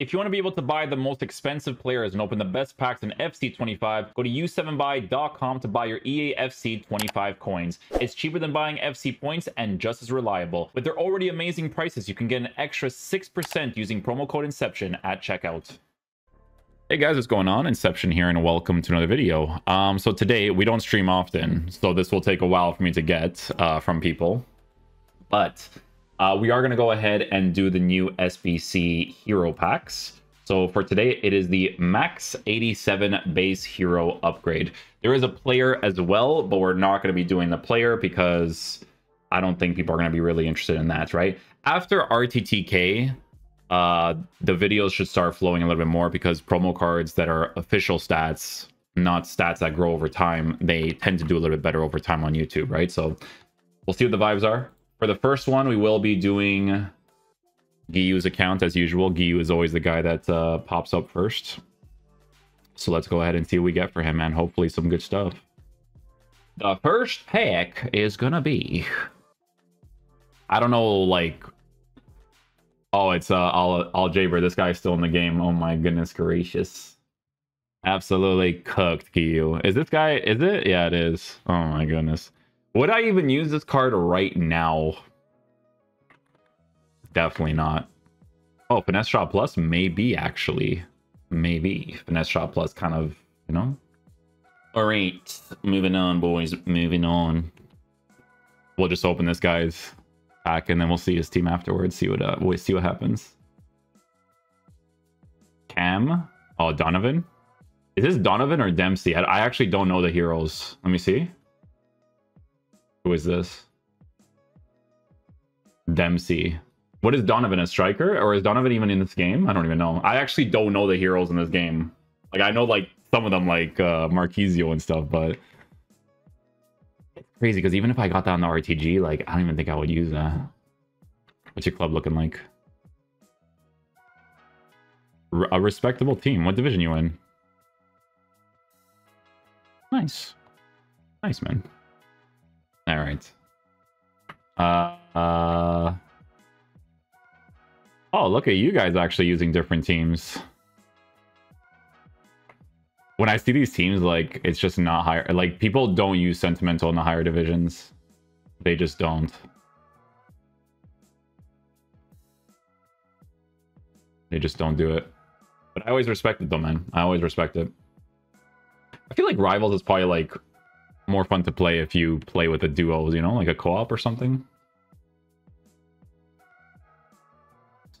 If you want to be able to buy the most expensive players and open the best packs in FC25, go to u7buy.com to buy your EA FC 25 coins. It's cheaper than buying FC points and just as reliable. With their already amazing prices, you can get an extra 6% using promo code Inception at checkout. Hey guys, what's going on? Inception here, and welcome to another video. Um, so today, we don't stream often, so this will take a while for me to get uh, from people. But uh, we are going to go ahead and do the new SBC hero packs. So for today, it is the max 87 base hero upgrade. There is a player as well, but we're not going to be doing the player because I don't think people are going to be really interested in that, right? After RTTK, uh, the videos should start flowing a little bit more because promo cards that are official stats, not stats that grow over time, they tend to do a little bit better over time on YouTube, right? So we'll see what the vibes are. For the first one, we will be doing Giyu's account as usual. Giyu is always the guy that uh, pops up first. So let's go ahead and see what we get for him, man. Hopefully some good stuff. The first pack is gonna be... I don't know, like... Oh, it's uh, Al, Al Jaber. This guy's still in the game. Oh my goodness gracious. Absolutely cooked, Giyu. Is this guy... Is it? Yeah, it is. Oh my goodness. Would I even use this card right now? Definitely not. Oh, Finesse Shot Plus? Maybe, actually. Maybe. Finesse Shot Plus kind of, you know? Alright, moving on, boys. Moving on. We'll just open this guy's pack, and then we'll see his team afterwards. See what uh, we'll see what happens. Cam? Oh, Donovan? Is this Donovan or Dempsey? I, I actually don't know the heroes. Let me see. Who is this? Dempsey. What is Donovan, a striker? Or is Donovan even in this game? I don't even know. I actually don't know the heroes in this game. Like, I know, like, some of them, like, uh, Marchisio and stuff, but... It's crazy, because even if I got that on the RTG, like, I don't even think I would use that. What's your club looking like? R a respectable team. What division you in? Nice. Nice, man. All right. Uh, uh. Oh, look at you guys actually using different teams. When I see these teams, like, it's just not higher. Like, people don't use Sentimental in the higher divisions. They just don't. They just don't do it. But I always respect it, though, man. I always respect it. I feel like Rivals is probably, like, more fun to play if you play with a duos, you know, like a co-op or something.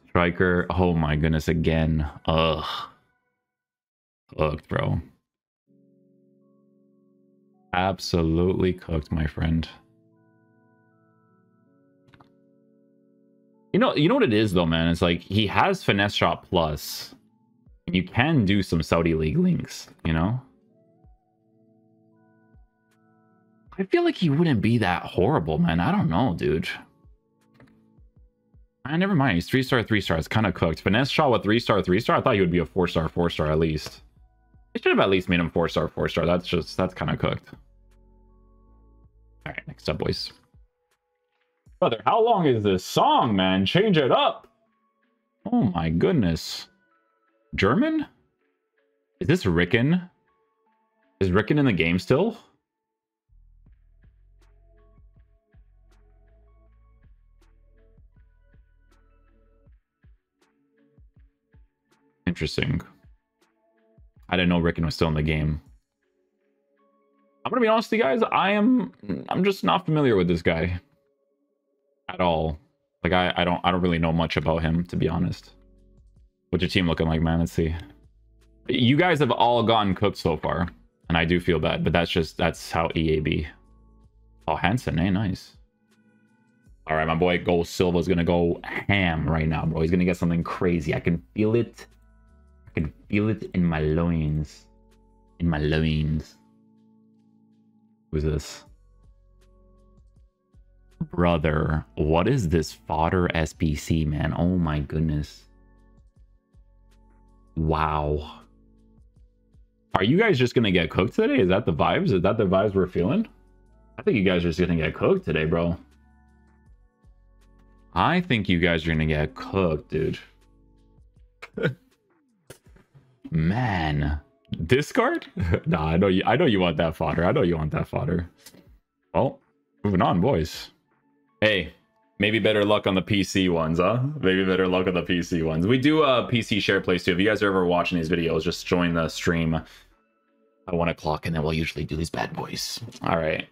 Striker. Oh my goodness, again. Ugh. Cooked, bro. Absolutely cooked, my friend. You know, you know what it is though, man? It's like he has finesse shot plus. You can do some Saudi League links, you know? I feel like he wouldn't be that horrible, man. I don't know, dude. I ah, never mind. He's three star, three star. It's kind of cooked. Finesse shot with three star, three star. I thought he would be a four star, four star at least. They should have at least made him four star, four star. That's just that's kind of cooked. All right, next up, boys. Brother, how long is this song, man? Change it up. Oh my goodness. German? Is this Ricken? Is Ricken in the game still? Interesting. I didn't know Ricken was still in the game. I'm gonna be honest with you guys, I am I'm just not familiar with this guy at all. Like I, I don't I don't really know much about him to be honest. What's your team looking like, man? Let's see. You guys have all gotten cooked so far, and I do feel bad, but that's just that's how EAB. Oh, Hansen, eh? Nice. All right, my boy Go Silva's gonna go ham right now, bro. He's gonna get something crazy. I can feel it feel it in my loins. In my loins. Who's this? Brother, what is this fodder SBC, man? Oh my goodness. Wow. Are you guys just gonna get cooked today? Is that the vibes? Is that the vibes we're feeling? I think you guys are just gonna get cooked today, bro. I think you guys are gonna get cooked, dude. Man. Discard? nah, I know you I know you want that fodder. I know you want that fodder. Well, moving on, boys. Hey, maybe better luck on the PC ones, huh? Maybe better luck on the PC ones. We do a uh, PC share plays too. If you guys are ever watching these videos, just join the stream at one o'clock and then we'll usually do these bad boys. All right.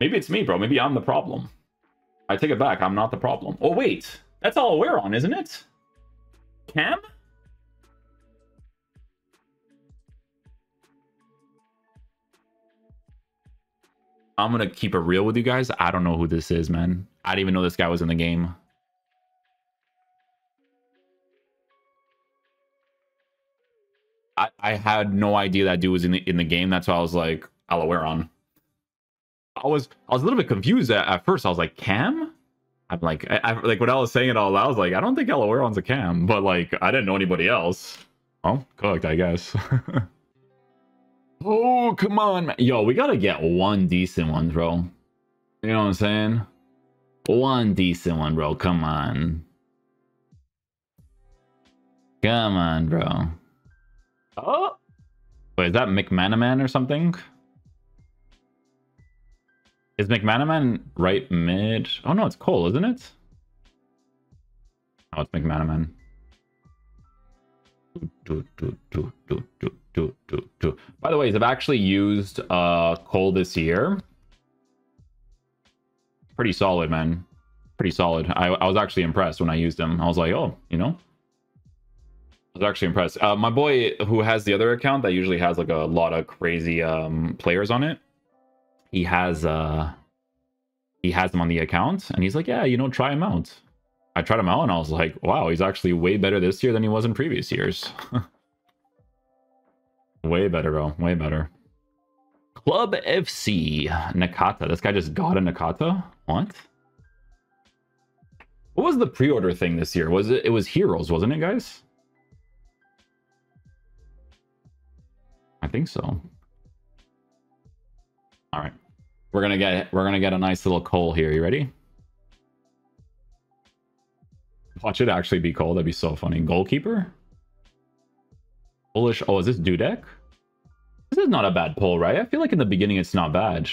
Maybe it's me, bro. Maybe I'm the problem. I take it back. I'm not the problem. Oh, wait. That's all we're on, isn't it? Cam? I'm gonna keep it real with you guys. I don't know who this is, man. I didn't even know this guy was in the game. I, I had no idea that dude was in the in the game. That's why I was like, on. I was I was a little bit confused at, at first. I was like, Cam? I'm like, I, I, like when I was saying it all I was like, I don't think Alaweron's a Cam, but like I didn't know anybody else. Oh, cooked, I guess. Oh, come on, man. Yo, we gotta get one decent one, bro. You know what I'm saying? One decent one, bro. Come on. Come on, bro. Oh! Wait, is that McManaman or something? Is McManaman right mid? Oh, no, it's Cole, isn't it? Oh, it's McManaman. By the way, I've actually used uh, Cole this year. Pretty solid, man. Pretty solid. I, I was actually impressed when I used him. I was like, oh, you know, I was actually impressed. Uh, my boy who has the other account that usually has like a lot of crazy um, players on it, he has uh, he has them on the account, and he's like, yeah, you know, try him out. I tried him out, and I was like, wow, he's actually way better this year than he was in previous years. Way better, bro. Way better. Club FC. Nakata. This guy just got a Nakata? What? What was the pre-order thing this year? Was it it was Heroes, wasn't it, guys? I think so. All right. We're going to get we're going to get a nice little Cole here. You ready? Watch it actually be Cole. That'd be so funny. Goalkeeper? Bullish. Oh, is this Dudek? This is not a bad pull, right? I feel like in the beginning it's not bad.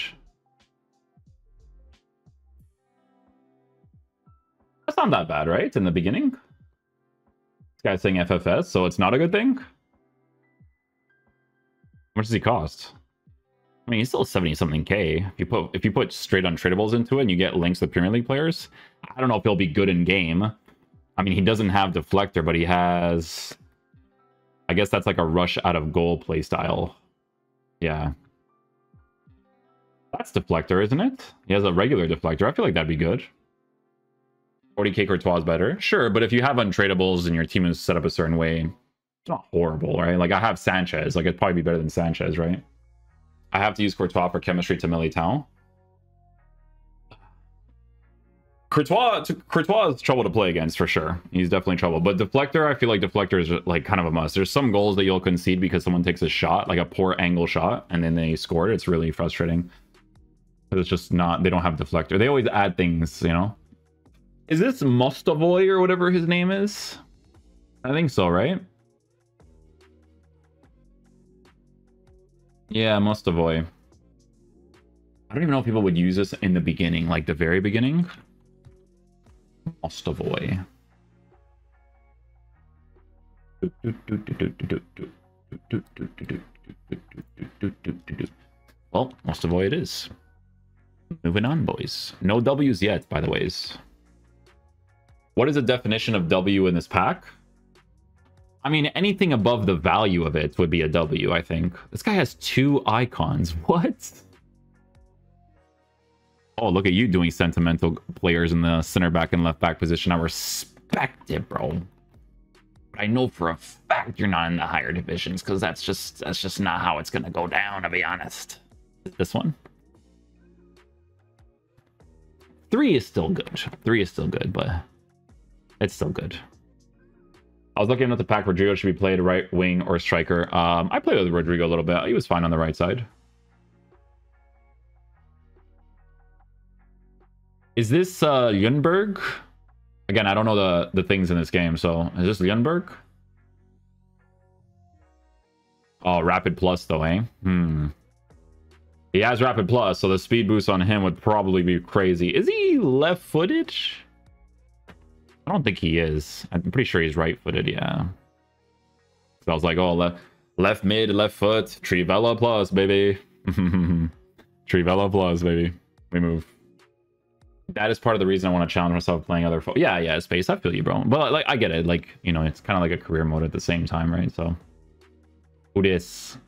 That's not that bad, right? In the beginning? This guy's saying FFS, so it's not a good thing? How much does he cost? I mean, he's still 70 something K. If you put if you put straight untradables into it and you get links with Premier League players, I don't know if he'll be good in game. I mean, he doesn't have deflector, but he has I guess that's like a rush out of goal playstyle. Yeah. That's deflector, isn't it? He has a regular deflector. I feel like that'd be good. 40k Courtois is better. Sure, but if you have untradables and your team is set up a certain way, it's not horrible, right? Like I have Sanchez. Like it'd probably be better than Sanchez, right? I have to use Courtois for chemistry to Militao. Courtois, Courtois is trouble to play against for sure. He's definitely trouble. But Deflector, I feel like Deflector is like kind of a must. There's some goals that you'll concede because someone takes a shot, like a poor angle shot, and then they score it. It's really frustrating. It's just not, they don't have Deflector. They always add things, you know? Is this Mostovoy or whatever his name is? I think so, right? Yeah, Mostovoy. I don't even know if people would use this in the beginning, like the very beginning. Mostovoy. Well, Mostovoy it is. Moving on, boys. No W's yet, by the ways. What is the definition of W in this pack? I mean, anything above the value of it would be a W, I think. This guy has two icons. What? Oh, look at you doing sentimental players in the center back and left back position. I respect it, bro. But I know for a fact you're not in the higher divisions because that's just that's just not how it's gonna go down. To be honest, this one. Three is still good. Three is still good, but it's still good. I was looking enough the pack. Rodrigo should be played right wing or striker. Um, I played with Rodrigo a little bit. He was fine on the right side. Is this uh Ljungberg? Again, I don't know the, the things in this game, so is this Ljungberg? Oh, Rapid Plus though, eh? Hmm. He has Rapid Plus, so the speed boost on him would probably be crazy. Is he left-footed? I don't think he is. I'm pretty sure he's right-footed, yeah. So I was like, oh, le left mid, left foot, Trivela Plus, baby. Trivela Plus, baby. We move. That is part of the reason I want to challenge myself playing other fo- Yeah, yeah, space. I feel you, bro. But like, I get it. Like, you know, it's kind of like a career mode at the same time, right? So, who this?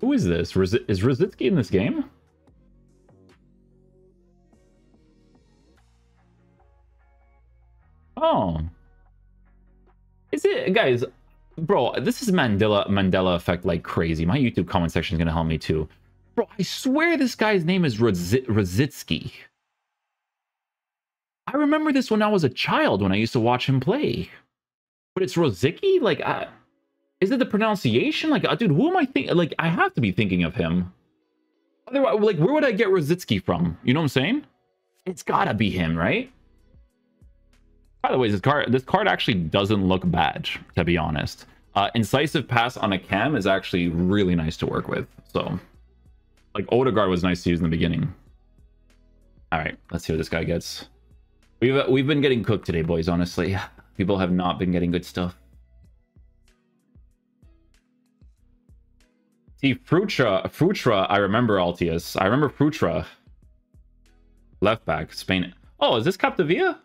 Who is this? Roz- is Rositsky in this game? Oh. Is it guys, bro, this is Mandela Mandela effect like crazy. My YouTube comment section is gonna help me too. Bro, I swear this guy's name is Rositsky. I remember this when I was a child when I used to watch him play. But it's Rosicki? Like, I, is it the pronunciation? Like, uh, dude, who am I thinking? Like, I have to be thinking of him. Otherwise, like, where would I get Rositsky from? You know what I'm saying? It's gotta be him, right? By the way, this card this card actually doesn't look bad, to be honest. Uh, incisive pass on a cam is actually really nice to work with. So, like Odegaard was nice to use in the beginning. All right, let's see what this guy gets. We've uh, we've been getting cooked today, boys. Honestly, people have not been getting good stuff. See, Frutra, Frutra, I remember Altius. I remember Frutra. Left back, Spain. Oh, is this Capdevila?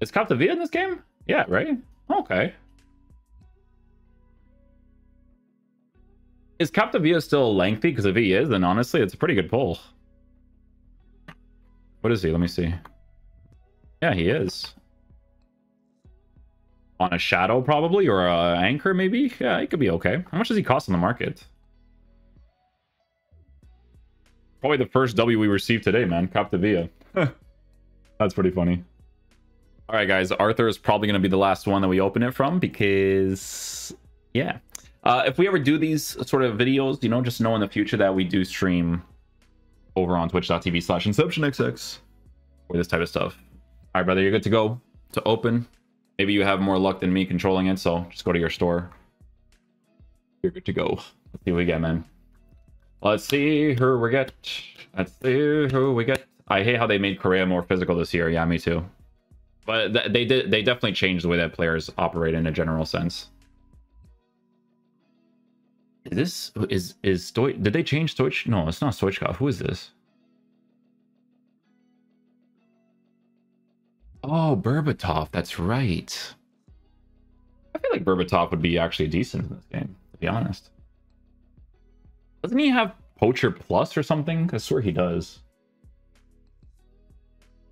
Is Capdevila in this game? Yeah, right? Okay. Is Capdevila still lengthy? Because if he is, then honestly, it's a pretty good pull. What is he? Let me see. Yeah, he is. On a shadow, probably, or a anchor, maybe? Yeah, he could be okay. How much does he cost on the market? Probably the first W we received today, man. Capdevila. That's pretty funny. All right, guys. Arthur is probably going to be the last one that we open it from because, yeah. Uh, if we ever do these sort of videos, you know, just know in the future that we do stream over on twitch.tv slash inceptionxx or this type of stuff. All right, brother, you're good to go to open. Maybe you have more luck than me controlling it, so just go to your store. You're good to go. Let's see what we get, man. Let's see who we get. Let's see who we get. I hate how they made Korea more physical this year. Yeah, me too. But th they did. They definitely changed the way that players operate in a general sense. Is this is is Stoy? Did they change Stoich? No, it's not Stoichkov. Who is this? Oh, Berbatov. That's right. I feel like Berbatov would be actually decent in this game, to be honest. Doesn't he have Poacher Plus or something? I swear he does.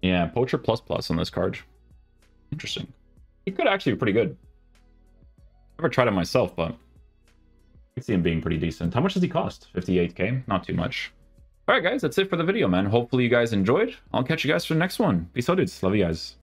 Yeah, Poacher Plus Plus on this card. Interesting. He could actually be pretty good. Never tried it myself, but I see him being pretty decent. How much does he cost? 58k? Not too much. Alright guys, that's it for the video, man. Hopefully you guys enjoyed. I'll catch you guys for the next one. Peace out, dudes. Love you guys.